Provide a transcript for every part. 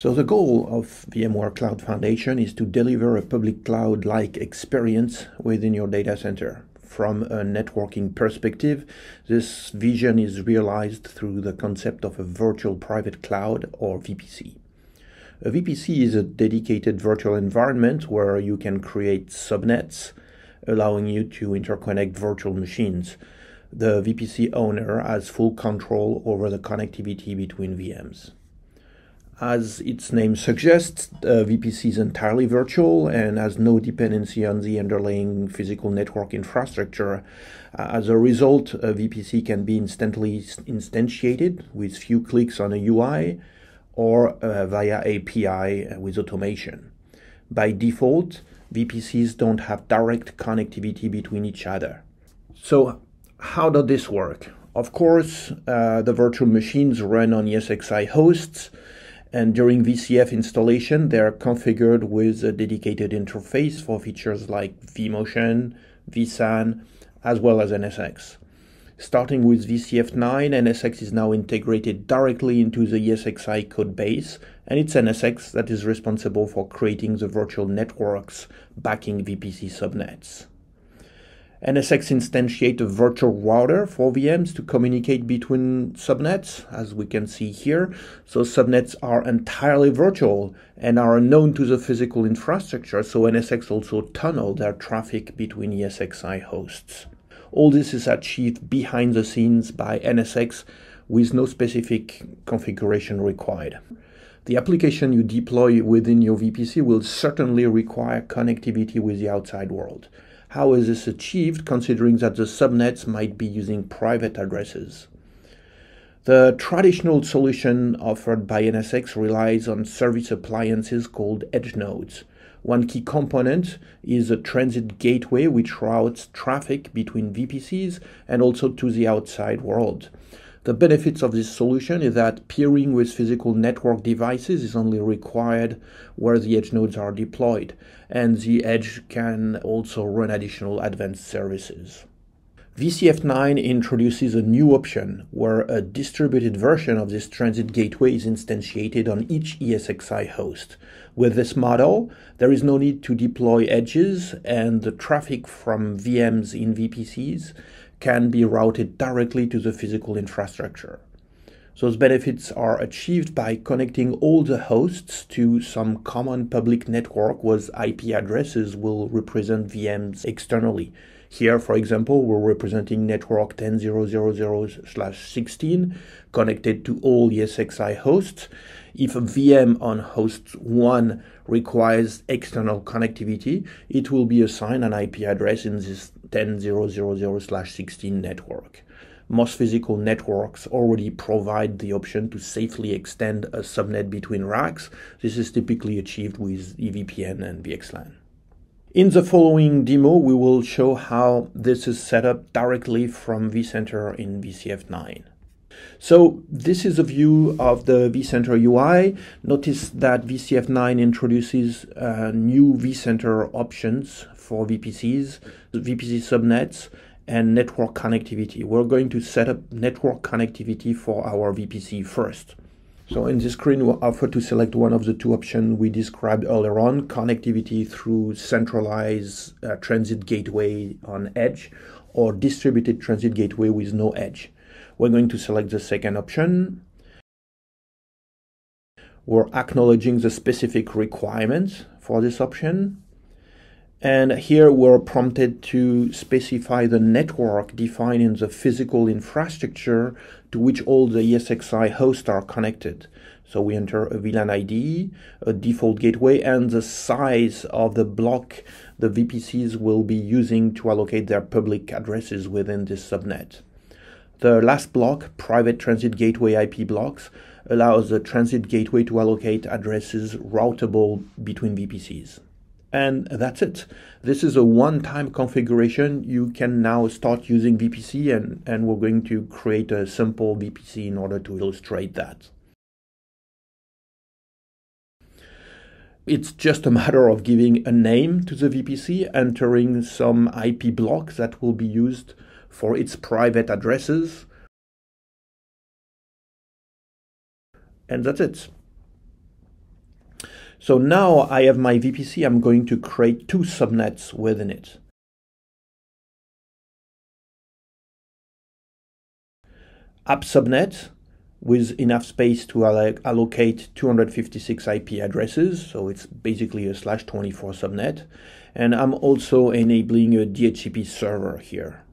So the goal of VMware Cloud Foundation is to deliver a public cloud-like experience within your data center. From a networking perspective, this vision is realized through the concept of a virtual private cloud or VPC. A VPC is a dedicated virtual environment where you can create subnets, allowing you to interconnect virtual machines. The VPC owner has full control over the connectivity between VMs. As its name suggests, uh, VPC is entirely virtual and has no dependency on the underlying physical network infrastructure. Uh, as a result, a VPC can be instantly instantiated with few clicks on a UI or uh, via API with automation. By default, VPCs don't have direct connectivity between each other. So, how does this work? Of course, uh, the virtual machines run on ESXi hosts and during VCF installation, they're configured with a dedicated interface for features like vMotion, vSAN, as well as NSX. Starting with VCF 9, NSX is now integrated directly into the ESXi code base, and it's NSX that is responsible for creating the virtual networks backing VPC subnets. NSX instantiate a virtual router for VMs to communicate between subnets, as we can see here. So subnets are entirely virtual and are unknown to the physical infrastructure, so NSX also tunnel their traffic between ESXi hosts. All this is achieved behind the scenes by NSX with no specific configuration required. The application you deploy within your VPC will certainly require connectivity with the outside world. How is this achieved considering that the subnets might be using private addresses? The traditional solution offered by NSX relies on service appliances called edge nodes. One key component is a transit gateway which routes traffic between VPCs and also to the outside world. The benefits of this solution is that peering with physical network devices is only required where the edge nodes are deployed, and the edge can also run additional advanced services. VCF9 introduces a new option where a distributed version of this transit gateway is instantiated on each ESXi host. With this model, there is no need to deploy edges and the traffic from VMs in VPCs can be routed directly to the physical infrastructure. Those benefits are achieved by connecting all the hosts to some common public network whose IP addresses will represent VMs externally. Here, for example, we're representing network 10.0.0/16 connected to all ESXi hosts. If a VM on host 1 requires external connectivity, it will be assigned an IP address in this 10.0.0/16 network. Most physical networks already provide the option to safely extend a subnet between racks. This is typically achieved with EVPN and VXLAN. In the following demo, we will show how this is set up directly from vCenter in VCF9. So this is a view of the vCenter UI. Notice that VCF9 introduces uh, new vCenter options for VPCs, VPC subnets, and network connectivity. We're going to set up network connectivity for our VPC first. So in this screen, we'll offer to select one of the two options we described earlier on, connectivity through centralized uh, transit gateway on edge or distributed transit gateway with no edge. We're going to select the second option. We're acknowledging the specific requirements for this option. And here we're prompted to specify the network defined in the physical infrastructure to which all the ESXi hosts are connected. So we enter a VLAN ID, a default gateway, and the size of the block the VPCs will be using to allocate their public addresses within this subnet. The last block, private transit gateway IP blocks, allows the transit gateway to allocate addresses routable between VPCs. And that's it. This is a one-time configuration. You can now start using VPC and, and we're going to create a simple VPC in order to illustrate that. It's just a matter of giving a name to the VPC, entering some IP blocks that will be used for its private addresses. And that's it. So now I have my VPC, I'm going to create two subnets within it. App subnet with enough space to allocate 256 IP addresses, so it's basically a slash 24 subnet. And I'm also enabling a DHCP server here.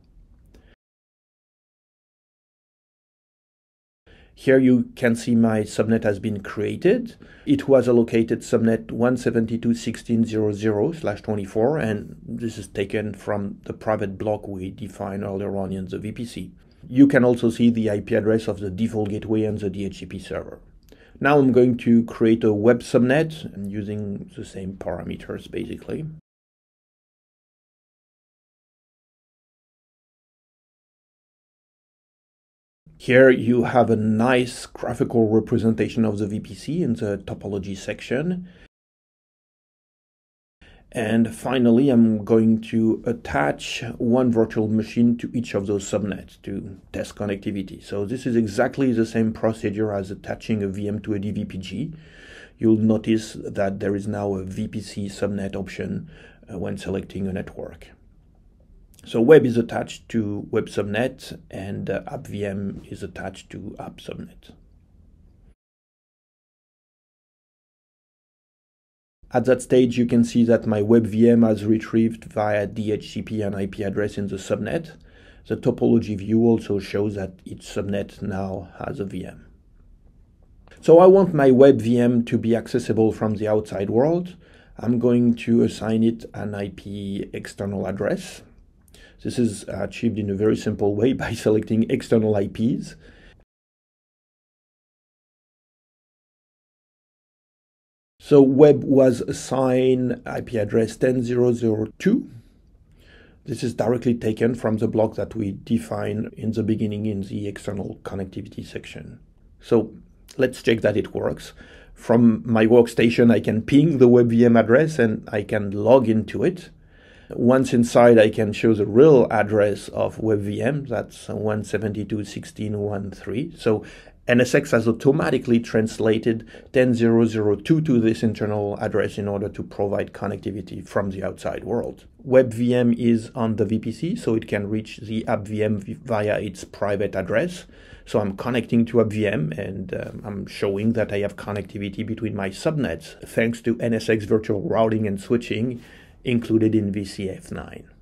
Here you can see my subnet has been created. It was allocated subnet 172.16.00/24 and this is taken from the private block we defined earlier on in the VPC. You can also see the IP address of the default gateway and the DHCP server. Now I'm going to create a web subnet using the same parameters basically. Here you have a nice graphical representation of the VPC in the topology section. And finally, I'm going to attach one virtual machine to each of those subnets to test connectivity. So this is exactly the same procedure as attaching a VM to a DVPG. You'll notice that there is now a VPC subnet option uh, when selecting a network. So web is attached to web subnet and uh, AppVM is attached to app subnet. At that stage, you can see that my web VM has retrieved via DHCP and IP address in the subnet. The topology view also shows that each subnet now has a VM. So I want my web VM to be accessible from the outside world. I'm going to assign it an IP external address. This is achieved in a very simple way by selecting external IPs. So web was assigned IP address 10002. This is directly taken from the block that we defined in the beginning in the external connectivity section. So let's check that it works. From my workstation, I can ping the web VM address and I can log into it. Once inside, I can show the real address of WebVM. That's 172.16.1.3. So NSX has automatically translated 10002 to this internal address in order to provide connectivity from the outside world. WebVM is on the VPC, so it can reach the AppVM via its private address. So I'm connecting to AppVM and um, I'm showing that I have connectivity between my subnets thanks to NSX virtual routing and switching included in VCF9.